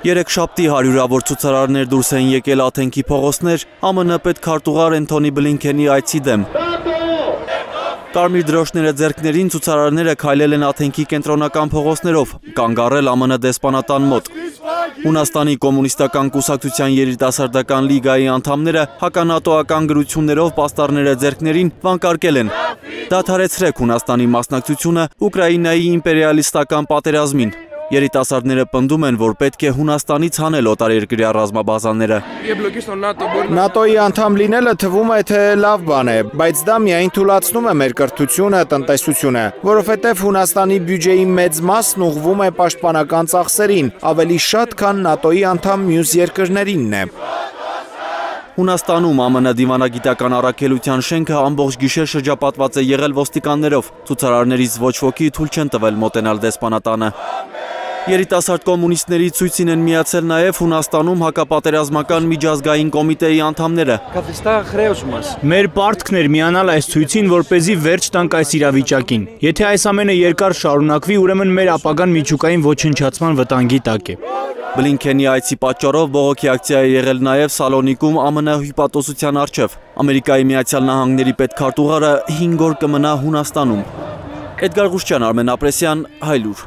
Երեք շապտի հարյուրավոր ցուցարարներ դուրս են եկել Աթենքի փողոցներ ԱՄՆ պետքարտուղար Էնթոնի Բլինքենի այցի դեմ։ Կարմիր դրոշները ձեռքներին ցուցարարները քայլել են Աթենքի կենտրոնական փողոցներով, կանգ առել ԱՄՆ դեսպանատան մոտ։ Հունաստանի կոմունիստական կուսակցության երիտասարդական լիգայի անդամները հականատոական գրություններով պաստառները ձեռքներին վանկարկել են։ Դադարեցրեք Հունաստանի մասնակցությունը Ուկրաինայի իմպերիալիստական պատերազմին։ Երիտասարդները պնդում են, որ պետք է Հունաստանից հանել օտարերկրյա ռազմաբազաները։ ՆԱՏՕ-ի անդամ լինելը թվում է թե լավ բան է, բայց դա միայն թույլատնում է մեր կրթությունը, տնտեսությունը, որովհետև Հունաստանի բյուջեի մեծ մասն ուղղվում է պաշտպանական ծախսերին, ավելի շատ, քան ՆԱՏՕ-ի անդամ մյուս երկրներինն է։ Հունաստանում ԱՄՆ դիվանագիտական առաքելության շենքը ամբողջ գիշեր շրջապատված է եղել ոստիկաններով։ Ցուցարարներից ոչ ոքի թույլ չեն տվել մոտենալ դեսպանատանը։ Երիտասարդ կոմունիստների ցույցին են միացել նաև Հունաստանում հակապատերազմական միջազգային կոմիտեի անդամները։ Մեր պարտքն էր միանալ այս ցույցին, որ เป զի վերջ տանք այս իրավիճակին։ Եթե այս ամենը երկար շարունակվի, ուրեմն մեր ապագան միջուկային ոչնչացման վտանգի տակ է։ Բլինքենի այցի պատճառով բողոքի ակցիա է եղել նաև Սալոնիկում ԱՄՆ հյուպատոսության արչև։ Ամերիկայի Միացյալ Նահանգների պետքարտուղարը 5 օր կմնա Հունաստանում։ Էդգար Ղուշչյան, Արմեն Ապրեսյան, Հայլուր։